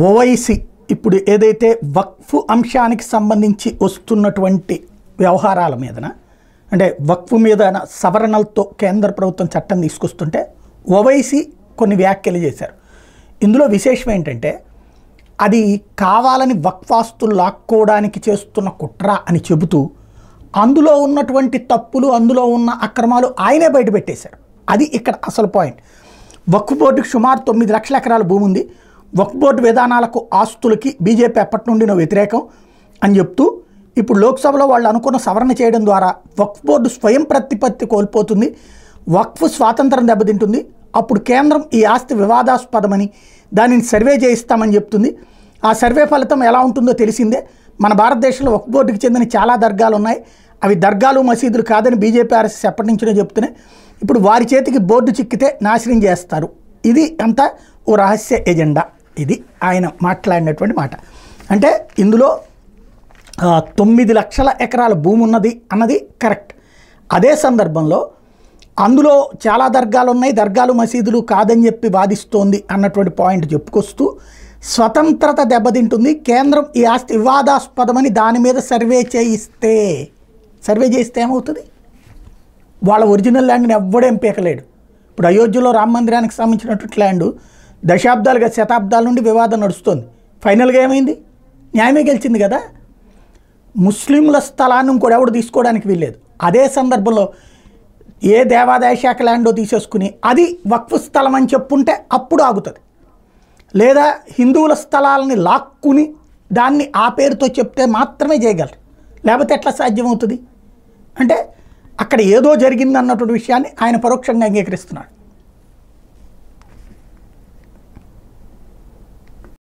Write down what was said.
ఓవైసీ ఇప్పుడు ఏదైతే వక్ఫ్ అంశానికి సంబంధించి వస్తున్నటువంటి వ్యవహారాల మీదన అంటే వక్ఫ్ మీద సవరణలతో కేంద్ర ప్రభుత్వం చట్టం తీసుకొస్తుంటే ఓవైసీ కొన్ని వ్యాఖ్యలు చేశారు. ఇందులో విశేషం ఏంటంటే అది కావాలని వక్ఫాస్తులు లాక్కోవడానికి చేస్తున్న కుట్ర అని చెబుతూ అందులో ఉన్నటువంటి తప్పులు అందులో ఉన్న అక్రమాలు ఆయనే బయటపెట్టేశారు. అది ఇక్కడ అసలు పాయింట్. వక్ఫ్ బోర్డుకి సుమారు తొమ్మిది లక్షల ఎకరాల భూమి ఉంది వక్ఫ్ బోర్డు విధానాలకు ఆస్తులకి బీజేపీ ఎప్పటి నుండి వ్యతిరేకం అని చెప్తూ ఇప్పుడు లోక్సభలో వాళ్ళు అనుకున్న సవరణ చేయడం ద్వారా వక్ఫ్ బోర్డు స్వయం ప్రతిపత్తి కోల్పోతుంది వక్ఫ్ స్వాతంత్రం దెబ్బతింటుంది అప్పుడు కేంద్రం ఈ ఆస్తి వివాదాస్పదమని దానిని సర్వే చేయిస్తామని చెప్తుంది. ఆ సర్వే ఫలితం ఎలా ఉంటుందో తెలిసిందే. మన భారతదేశంలో వక్ఫ్ బోర్డుకి చెందిన చాలా దర్గాలు ఉన్నాయి అవి దర్గాలు మసీదులు కాదని బీజేపీ ఆర్ఎస్ఎస్ ఎప్పటి నుంచినో చెప్తున్నాయి. ఇప్పుడు వారి చేతికి బోర్డు చిక్కితే నాశనం చేస్తారు. ఇది అంతా ఓ రహస్య ఎజెండా. ఇది ఆయన మాట్లాడినటువంటి మాట. అంటే ఇందులో తొమ్మిది లక్షల ఎకరాల భూమి ఉన్నది అన్నది కరెక్ట్. అదే సందర్భంలో అందులో చాలా దర్గాలు ఉన్నాయి దర్గాలు మసీదులు కాదని చెప్పి వాదిస్తోంది అన్నటువంటి పాయింట్ చెప్పుకొస్తూ స్వతంత్రత దెబ్బతింటుంది కేంద్రం ఈ ఆస్తి వివాదాస్పదమని దాని మీద సర్వే చేయిస్తే సర్వే చేయిస్తే ఏమవుతుంది? వాళ్ళ ఒరిజినల్ ల్యాండ్ని ఎవ్వడేం పీకలేడు. ఇప్పుడు అయోధ్యలో రామ మందిరానికి సంబంధించినటువంటి ల్యాండ్ దశాబ్దాలుగా శతాబ్దాల నుండి వివాదం నడుస్తుంది. ఫైనల్గా ఏమైంది? న్యాయమే గెలిచింది కదా. ముస్లింల స్థలాన్ని కూడా ఎవడు తీసుకోవడానికి వీల్లేదు. అదే సందర్భంలో ఏ దేవాదాయ శాఖ ల్యాండో తీసేసుకుని అది వక్ఫ్ స్థలం అని చెప్పుంటే అప్పుడు ఆగుతుంది. లేదా హిందువుల స్థలాలని లాక్కుని దాన్ని ఆ పేరుతో చెప్తే మాత్రమే చేయగలరు. లేకపోతే ఎట్లా సాధ్యమవుతుంది? అంటే అక్కడ ఏదో జరిగింది అన్నటువంటి విషయాన్ని ఆయన పరోక్షంగా అంగీకరిస్తున్నాడు.